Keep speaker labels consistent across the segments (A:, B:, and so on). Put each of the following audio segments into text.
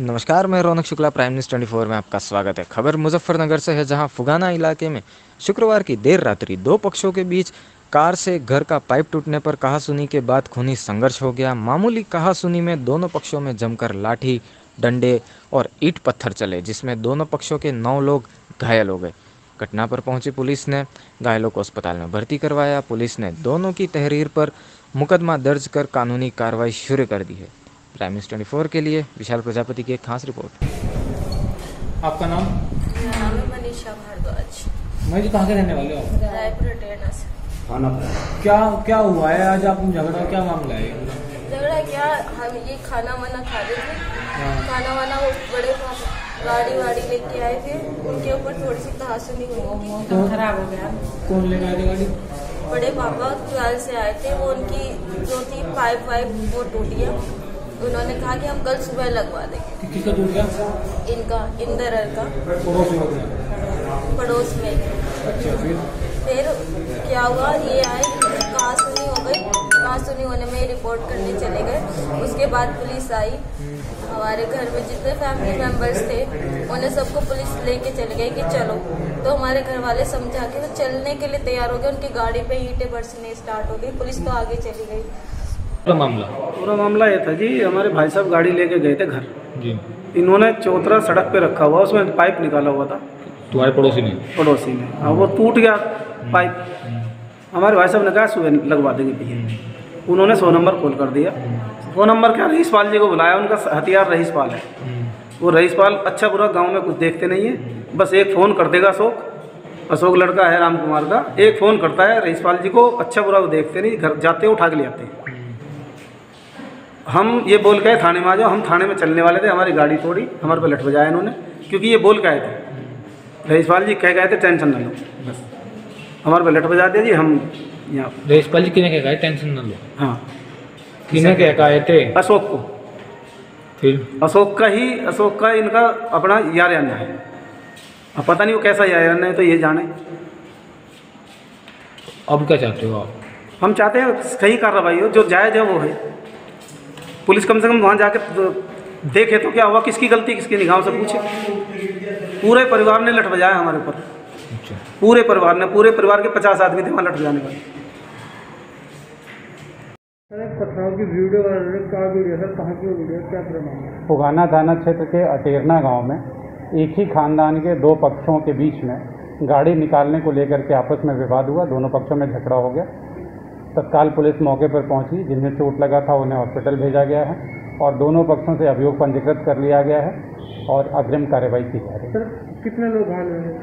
A: नमस्कार, मैं Raunak Shukla prime news 24 में आपका स्वागत है। खबर मुजफ्फरनगर से है, जहाँ फुगाना इलाके में शुक्रवार की देर रात्रि दो पक्षों के बीच कार से घर का पाइप टूटने पर कहासुनी के बाद खूनी संघर्ष हो गया। मामूली कहासुनी में दोनों पक्षों में जमकर लाठी, डंडे और ईट पत्थर चले, जिसमें दोनों पक्षों के नौ लोग घायल हो गए। घटना पर पहुँची पुलिस ने घायलों को अस्पताल में भर्ती करवाया। पुलिस ने दोनों की तहरीर पर मुकदमा दर्ज कर कानूनी कार्रवाई शुरू कर दी है। प्राइम न्यूज़ ट्वेंटी फोर के लिए विशाल प्रजापति की एक खास रिपोर्ट
B: आपका नाम?
C: मेरा नाम है मनीषा भारद्वाज।
B: मैं जी कहाँ के रहने वाले हो?
C: रायपुर टेढ़ा से।
B: क्या क्या हुआ है? आज आप झगड़ा क्या मामला है?
C: झगड़ा क्या? हम ये खाना वाना खा रहे थे।
B: हाँ।
C: खाना वाना वो बड़े पापा गाड़ी वाड़ी लेके आए थे। उनके ऊपर थोड़ी सी कहासुनी हुई
B: तो
C: खराब हो गया।
B: कौन लेकर आए थे गाड़ी?
C: बड़े पापा ट्वेल्व से आए थे। वो उनकी जो थी पाइप वाइप वो टूटी गया। उन्होंने कहा कि हम कल सुबह लगवा देंगे।
B: किसका टूट गया
C: इनका इंदर का।
B: पड़ोस में
C: पड़ोस में।
B: अच्छा फिर?
C: फिर क्या हुआ? ये आए कहा सुनी हो गई कहाँ सुनी होने में रिपोर्ट करने चले गए। उसके बाद पुलिस आई। हमारे घर में जितने फैमिली मेंबर्स थे उन्हें सबको पुलिस लेके चले गए कि चलो। तो हमारे घर वाले समझा के वो चलने के लिए तैयार हो गए। उनकी गाड़ी पे ईंटें बरसने स्टार्ट हो गई। पुलिस तो आगे चली गई।
B: पूरा मामला?
D: पूरा मामला ये था जी हमारे भाई साहब गाड़ी लेके गए थे घर।
B: जी।
D: इन्होंने चौतरा सड़क पे रखा हुआ उसमें पाइप निकाला हुआ था।
B: तुम्हारे पड़ोसी ने?
D: पड़ोसी ने। अब वो टूट गया पाइप। हमारे भाई साहब ने कहा सुबह लगवा देंगे भैया। उन्होंने सौ नंबर कॉल कर दिया। सौ नंबर क्या रईस पाल जी को बुलाया उनका हथियार रईस पाल है वो रईस पाल अच्छा बुरा गाँव में कुछ देखते नहीं है। बस एक फ़ोन कर देगा अशोक। अशोक लड़का है राम कुमार का। एक फ़ोन करता है रईस पाल जी को अच्छा बुरा वो देखते नहीं घर जाते उठा के ले आते हैं। हम ये बोल के थाने में आ जाओ हम थाने में चलने वाले थे हमारी गाड़ी तोड़ी हमारे पे लट बजाया इन्होंने क्योंकि ये बोल के आए थे। रईसपाल जी कह गए थे टेंशन ना लो। बस। हमारे पे लट बजा दिया जी हम यहाँ।
B: रेशपाल जी किने कहा टेंशन ना लो।
D: हाँ।
B: किने कह कहा थे?
D: अशोक को।
B: फिर?
D: अशोक का ही अशोक का इनका अपना यार अन्य है। अब पता नहीं वो कैसा यार अन्य है तो ये जाने।
B: अब क्या चाहते हो आप?
D: हम चाहते हैं सही कार्रवाई हो जो जायज़ है वो है। पुलिस कम से कम वहाँ जाके तो देखे तो क्या हुआ किसकी गलती किसकी निगाहों से पूछे। पूरे परिवार ने लट बजाया हमारे ऊपर।
B: अच्छा।
D: पूरे परिवार ने पूरे परिवार के पचास आदमी थे वहाँ लट बजाने वाले।
E: पथराव की वीडियो क्या वीडियो सर कहाँ की वीडियो क्या प्रमाण
F: फुगाना थाना क्षेत्र के अटेरना गाँव में एक ही खानदान के दो पक्षों के बीच में गाड़ी निकालने को लेकर के आपस में विवाद हुआ। दोनों पक्षों में झगड़ा हो गया। तत्काल पुलिस मौके पर पहुँची जिन्हें चोट लगा था उन्हें हॉस्पिटल भेजा गया है और दोनों पक्षों से अभियोग पंजीकृत कर लिया गया है और अग्रिम कार्रवाई की जा रही है।
E: सर कितने लोग घायल हुए हैं?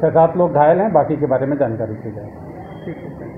F: छः सात लोग घायल हैं बाकी के बारे में जानकारी की जाए
E: ठीक है